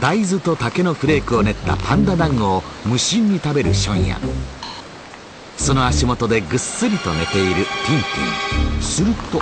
大豆と竹のフレークを練ったパンダ団子を無心に食べるションヤ。ンその足元でぐっすりと寝ているティンティン。すると